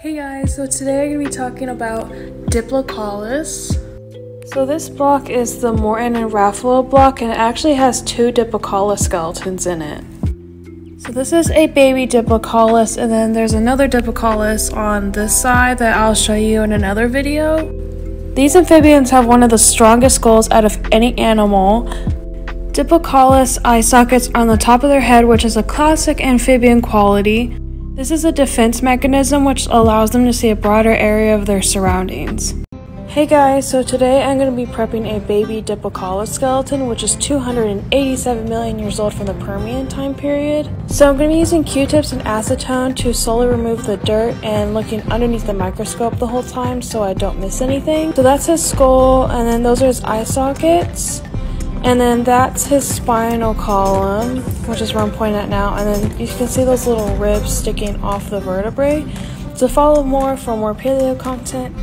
Hey guys, so today I'm going to be talking about Diplocaulus. So this block is the Morton and Ruffalo block and it actually has two Diplocaulus skeletons in it. So this is a baby Diplocaulus and then there's another Diplocaulus on this side that I'll show you in another video. These amphibians have one of the strongest skulls out of any animal. Diplocaulus eye sockets are on the top of their head which is a classic amphibian quality. This is a defense mechanism which allows them to see a broader area of their surroundings. Hey guys, so today I'm going to be prepping a baby Diplocaulus skeleton which is 287 million years old from the Permian time period. So I'm going to be using q-tips and acetone to slowly remove the dirt and looking underneath the microscope the whole time so I don't miss anything. So that's his skull and then those are his eye sockets. And then that's his spinal column, which is where I'm pointing at now. And then you can see those little ribs sticking off the vertebrae. To follow more for more paleo content,